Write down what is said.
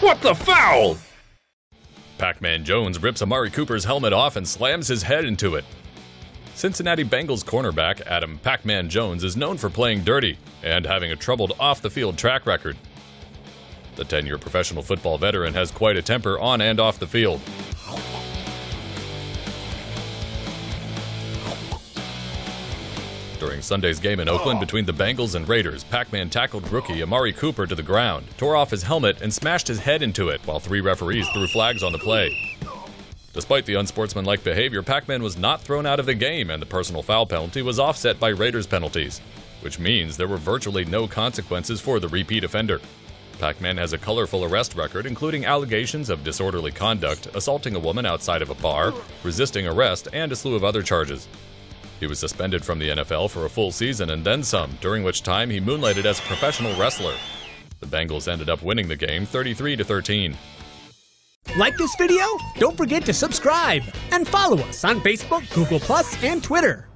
What the foul? Pac Man Jones rips Amari Cooper's helmet off and slams his head into it. Cincinnati Bengals cornerback Adam Pac Man Jones is known for playing dirty and having a troubled off the field track record. The 10 year professional football veteran has quite a temper on and off the field. During Sunday's game in Oakland between the Bengals and Raiders, Pac Man tackled rookie Amari Cooper to the ground, tore off his helmet, and smashed his head into it while three referees threw flags on the play. Despite the unsportsmanlike behavior, Pac Man was not thrown out of the game, and the personal foul penalty was offset by Raiders penalties, which means there were virtually no consequences for the repeat offender. Pac Man has a colorful arrest record, including allegations of disorderly conduct, assaulting a woman outside of a bar, resisting arrest, and a slew of other charges. He was suspended from the NFL for a full season and then some, during which time he moonlighted as a professional wrestler. The Bengals ended up winning the game 33 to 13. Like this video? Don't forget to subscribe and follow us on Facebook, Google, and Twitter.